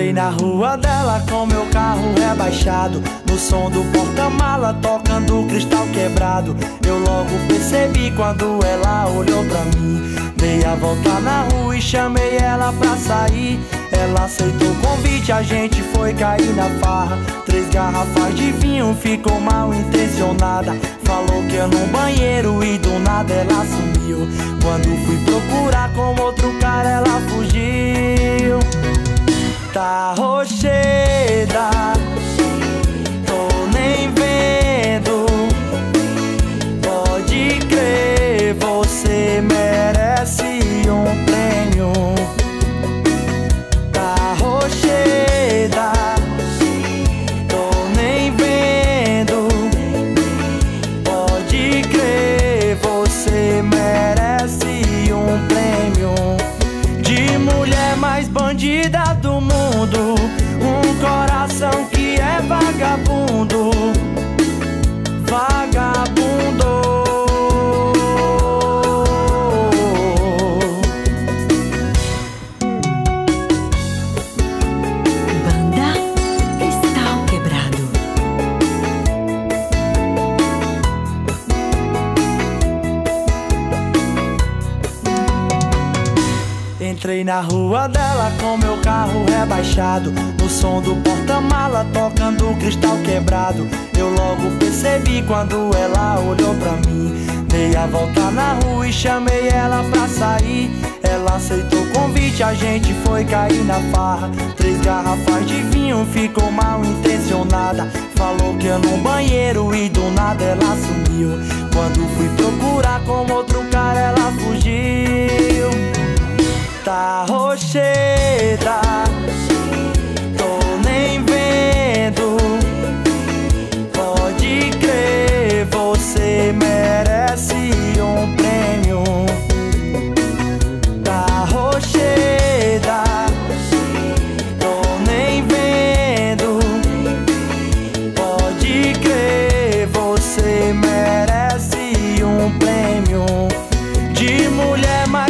Entrei na rua dela com meu carro rebaixado. No som do porta-mala tocando cristal quebrado. Eu logo percebi quando ela olhou pra mim. Dei a volta na rua e chamei ela pra sair. Ela aceitou o convite, a gente foi cair na farra. Três garrafas de vinho, ficou mal intencionada. Falou que ia no banheiro e do nada ela sumiu. Quando fui procurar com outro cara ela fugiu tá roxê. Vagabundo Entrei na rua dela com meu carro rebaixado. No som do porta-mala tocando cristal quebrado. Eu logo percebi quando ela olhou pra mim. Dei a volta na rua e chamei ela pra sair. Ela aceitou o convite, a gente foi cair na farra. Três garrafas de vinho, ficou mal intencionada. Falou que ia no banheiro e do nada ela sumiu. Quando fui procurar com outro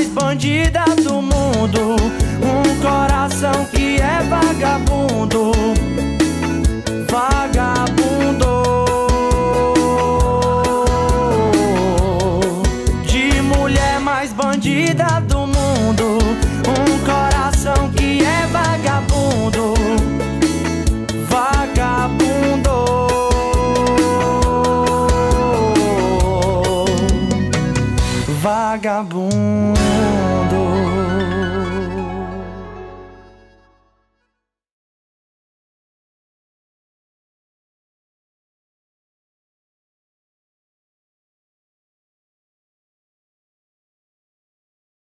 mais bandida do mundo. Um coração que é vagabundo. Vagabundo. De mulher mais bandida do mundo. Um coração que é vagabundo. Vagabundo. Vagabundo